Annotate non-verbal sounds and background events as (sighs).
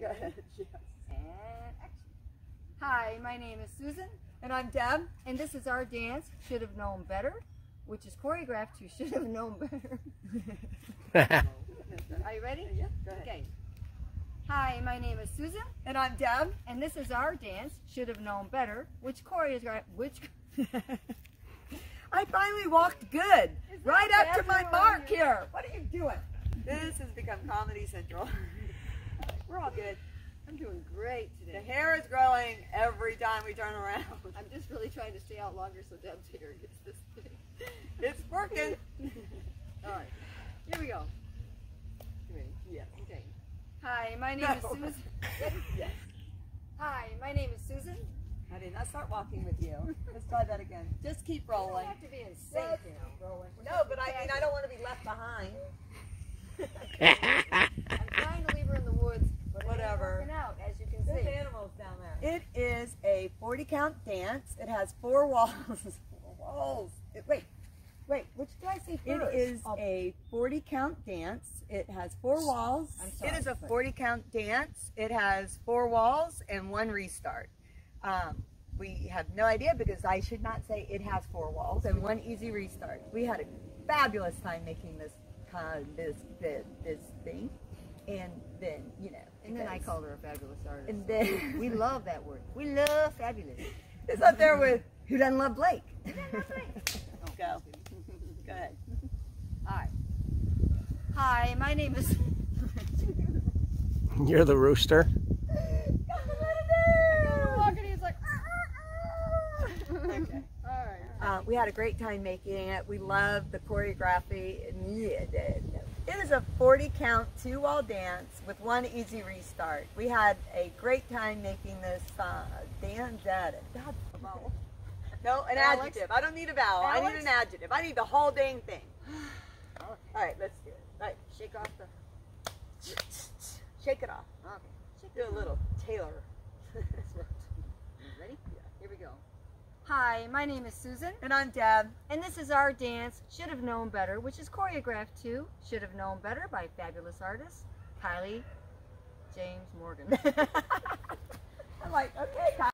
Go ahead. (laughs) Yes. And action. Hi, my name is Susan, And I'm Deb. and this is our dance, Should Have Known Better, which is choreographed to (laughs) Should Have Known Better. (laughs) Are you ready? Yeah, go ahead. Okay. Hi, my name is Susan, And I'm Deb. and this is our dance, Should Have Known Better, which choreographed, which, I finally walked good. Right up to my mark here. What are you doing? This has become Comedy Central. We're all good. I'm doing great today. The hair is growing every time we turn around. I'm just really trying to stay out longer so Deb's hair gets this big. It's working. (laughs) All right, here we go. You ready? Yes. Okay. Hi, my name is Susan. Yes. (laughs) Hi, my name is Susan. I did not start walking with you. Let's try that again. Just keep rolling. You have to be in sync, you know, rolling. No, but I mean, I don't want to be left behind. I'm trying to leave her in the woods, but Whatever. it ain't working out, as you can There's see. animals down there. It is a 40 count dance. It has four walls. (laughs) four walls. It- wait, wait, which did I say It first? is a 40 count dance. It has four walls. I'm sorry, it is a 40 count dance. It has four walls and one restart. Um, we have no idea because I should not say it has four walls and one easy restart. We had a fabulous time making this kind this this, this thing, and then. And I because- called her a fabulous artist. And then we (laughs) love that word. We love fabulous. It's up there with Who Doesn't Love Blake? (laughs) Go. (laughs) Go ahead. All right. Hi, my name is. You're the rooster. Walking, he's like. Okay. All right. Uh, we had a great time making it. We loved the choreography. And yeah, It is a 40 count two wall dance with one easy restart. We had a great time making this uh, dance at it. (laughs) No, an Alex? adjective. I don't need a vowel. I need an adjective. I need the whole dang thing. (sighs) All right, let's do it. Right, Shake off the. (sniffs) shake it off. Okay. Do a little Taylor. (laughs) Ready? Yeah. Here we go. Hi, my name is Susan, And I'm Deb. and this is our dance, Should Have Known Better, which is choreographed to Should Have Known Better by fabulous artist Kylie James Morgan. (laughs) (laughs) I'm like, okay, Kyle.